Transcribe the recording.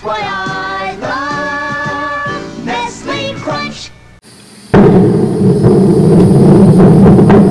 That's why I love Nestle Crunch.